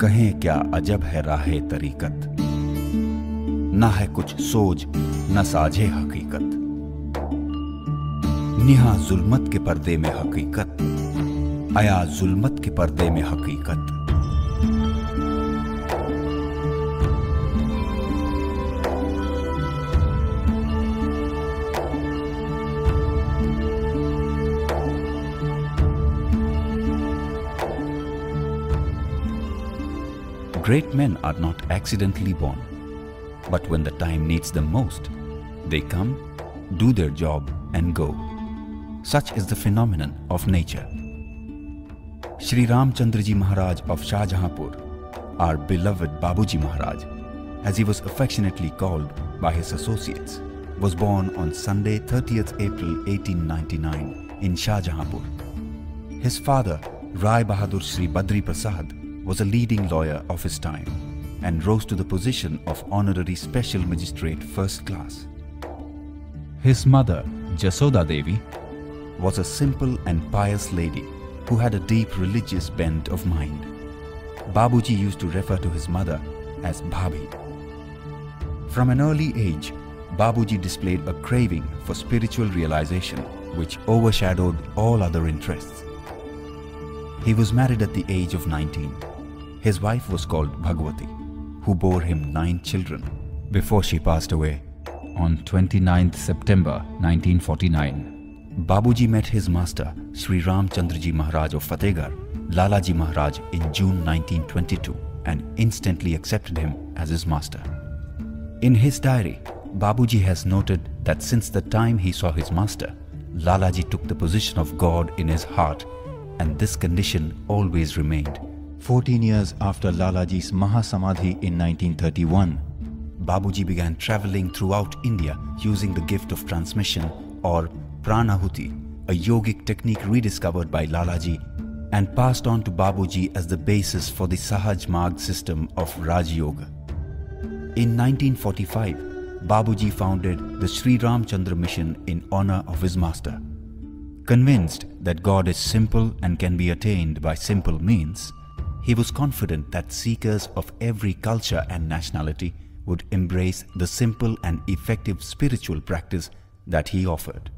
कहें क्या अजब है राहे तरीकत। ना है कुछ सोज, न साझे हकीकत। निहा जुल्मत के पर्दे में हकीकत, आया जुल्मत के पर्दे में हकीकत। Great men are not accidentally born, but when the time needs them most, they come, do their job, and go. Such is the phenomenon of nature. Sri Ramchandraji Maharaj of Shahjahanpur, our beloved Babuji Maharaj, as he was affectionately called by his associates, was born on Sunday 30th April 1899 in Shahjahanpur. His father, Rai Bahadur Sri Badri Prasad, was a leading lawyer of his time and rose to the position of Honorary Special Magistrate First Class. His mother, Jasoda Devi, was a simple and pious lady who had a deep religious bent of mind. Babuji used to refer to his mother as Bhabhi. From an early age, Babuji displayed a craving for spiritual realization which overshadowed all other interests. He was married at the age of 19. His wife was called Bhagwati, who bore him nine children before she passed away on 29th September 1949. Babuji met his master, Sri Ramchandraji Maharaj of Fatehgarh, Lalaji Maharaj in June 1922 and instantly accepted him as his master. In his diary, Babuji has noted that since the time he saw his master, Lalaji took the position of God in his heart and this condition always remained. 14 years after Lalaji's Mahasamadhi in 1931, Babuji began traveling throughout India using the gift of transmission or pranahuti, a yogic technique rediscovered by Lalaji and passed on to Babuji as the basis for the Sahaj Marg system of Raj Yoga. In 1945, Babuji founded the Sri Ramchandra Mission in honor of his master. Convinced that God is simple and can be attained by simple means, he was confident that seekers of every culture and nationality would embrace the simple and effective spiritual practice that he offered.